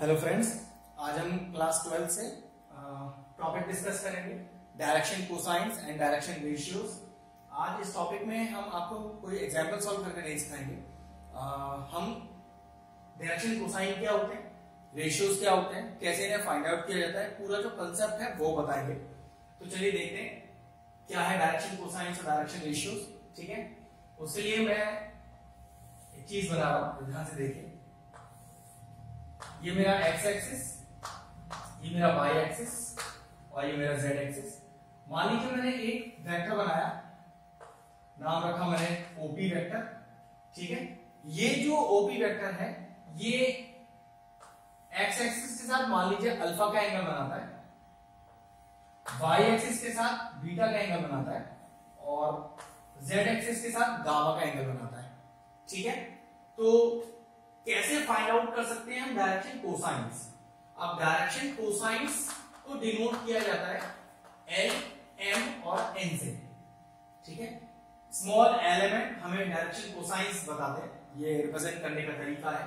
Hello friends आज हम class twelfth से टॉपिक डिस्कस करेंगे. Direction cosines and direction ratios आज इस टॉपिक में हम आपको कोई एग्जांपल सॉल्व करके नहीं सिखाएँगे. Uh, हम डायरेक्शन कोसाइन क्या होते हैं? रेशियोज क्या होते हैं? कैसे इन्हें फाइंड आउट किया जाता है? पूरा जो कंसेप्ट है वो बताएँगे. तो चलिए देखते हैं क्या है डायरेक्शन कोसाइंस और डायरेक्शन रेशियोज ठीक है? उसके लिए मैं एक चीज़ बना रहा हूँ ध्यान से देखिए. ये मेरा एक्स एक्सिस ये मेरा वाई एक्सिस और ये मेरा जेड एक्सिस मान लीजिए मैंने एक वेक्टर बनाया, नाम रखा मैंने ओपी वेक्टर ठीक है? ये जो ओपी वेक्टर है, ये एक्स एक्सिस के साथ मान लीजिए अल्फ़ा का एंगल बनाता है वाई एक्सिस के साथ बीटा का एंगल बनाता है और जेड एक्सिस के साथ गामा का एंगल बनाता है, ठीक है? तो कैसे फाइंड आउट कर सकते हैं हम डायरेक्शन कोसाइंस अब डायरेक्शन कोसाइंस को डिनोट किया जाता है एल एम और एन से। ठीक है? स्मॉल एलिमेंट हमें डायरेक्शन कोसाइंस बताते हैं। ये रिप्रेजेंट करने का तरीका है।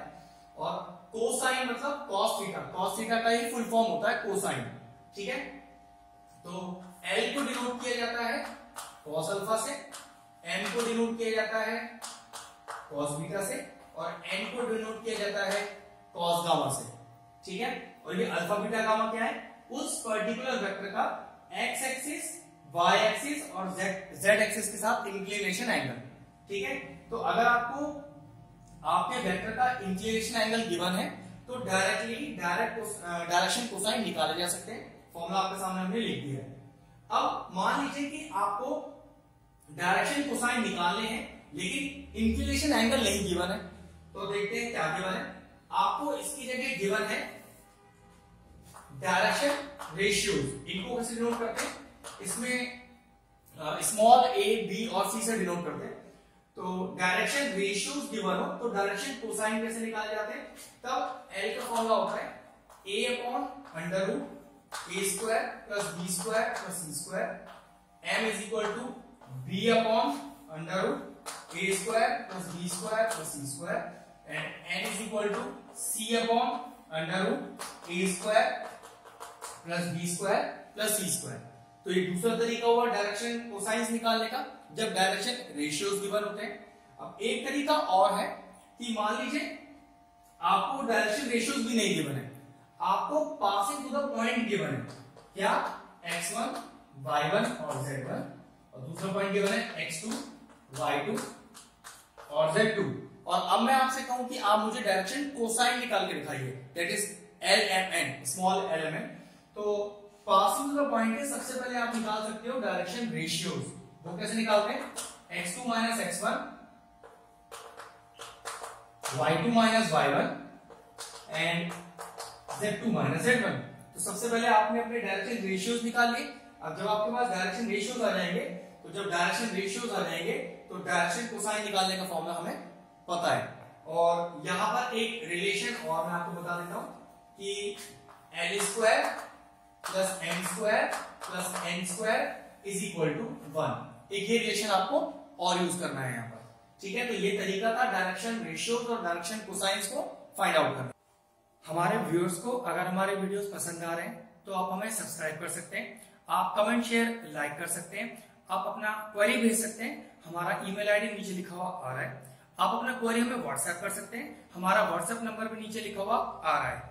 और कोसाइन मतलब कॉस थीटा कॉस थीटा का ही फुल फॉर्म होता है कोसाइन ठीक है? तो एल को डिनोट किया जाता है कॉस अल्फ़ा से एम को डिनोट किया जाता है कॉस बीटा से। और एन को डिनोट किया जाता है कॉस गामा से। ठीक है? और ये अल्फ़ा बीटा गामा क्या है? उस पर्टिकुलर वेक्टर का एक्स एक्सिस वाई एक्सिस और जेड एक्सिस के साथ इंक्लिनेशन एंगल ठीक है? तो अगर आपको, आपके वेक्टर का इंक्लिनेशन एंगल गिवन है तो डायरेक्टली डायरेक्ट डायरेक्शन कोसाइन निकाले जा सकते हैं। फॉर्मूला आपके सामने हमने लिख दिया है। अब मान लीजिए कि आपको डायरेक्शन कोसाइन निकालने हैं, लेकिन इंक्लिनेशन एंगल नहीं गिवन है। तो देखते हैं क्या गिवन है आपको इसकी जगह गिवन है डायरेक्शन रेशियोज इनको कैसे डिनोट करते हैं? इसमें स्मॉल ए बी और सी से डिनोट करते हैं। तो डायरेक्शन रेशियोज गिवन हो तो डायरेक्शन कोसाइन कैसे निकाले जाते हैं? तब एल का फॉर्मूला होता है A upon under root A square plus B square plus C square M is equal to B upon under root A square plus B square plus C square and N is equal to C upon under root A square plus B square plus C square तो ये दूसरा तरीका हुआ direction cosines निकालने का, जब direction ratios given होते हैं। अब एक तरीका और है कि मान लीजिए आपको डायरेक्शन रेशियोज भी नहीं गिवन है। आपको passing to the point given है। क्या? x1 y1 और z1 और दूसरा पॉइंट गिवन है x2 y2 और z2 और अब मैं आपसे कहूँ कि आप मुझे डायरेक्शन कोसाइन निकाल के दिखाइए। That is L M N small element तो पासिंग द पॉइंट के सबसे पहले आप निकाल सकते हो डायरेक्शन रेशियोज वो कैसे निकालते हैं x2 minus X one Y two minus Y one and Z two minus Z one तो सबसे पहले आपने अपने डायरेक्शन रेशियोज निकाल लिए। अब जब आपके पास डायरेक्शन रेशियोज आ जाएँगे तो जब डायरेक्शन रेशियोज आ जाएँगे तो डायरेक्शन कोसाइन निकालने का फॉर्मूला हमें पता है। और यहाँ पर एक रिलेशन और मैं आपको बता देता हूँ कि L square plus N square plus N square is equal to one एक ये रिलेशन आपको और यूज़ करना है यहाँ पर। ठीक है? तो ये तरीका था डायरेक्शन रेशियोज और डायरेक्शन कोसाइंस को फाइंड आउट करना। हमारे व्यूअर्स को अगर हमारे वीडियोस पसंद आ रहे हैं तो आप हमें सब्सक्राइब कर सकते हैं। आप कमेंट शेयर लाइक कर सकते हैं। आप अपना क्वेरी भेज सकते हैं। हमारा ईमेल आईडी नीचे लिखा हुआ आ रहा है। आप अपना क्वेरी हमें व्हाट्सएप कर सकते हैं। हमारा व्हाट्सएप नंबर भी नीचे लिखा हुआ आ रहा है।